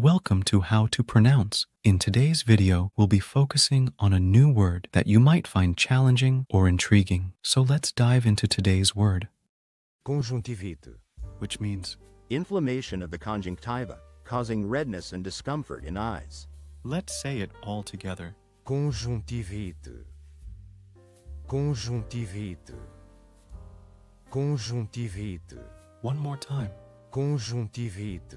Welcome to How to Pronounce. In today's video, we'll be focusing on a new word that you might find challenging or intriguing. So let's dive into today's word, Conjuntivite. which means Inflammation of the conjunctiva, causing redness and discomfort in eyes. let's say it all together. Conjuntivite. Conjuntivite. Conjuntivite. One more time. Conjuntivite.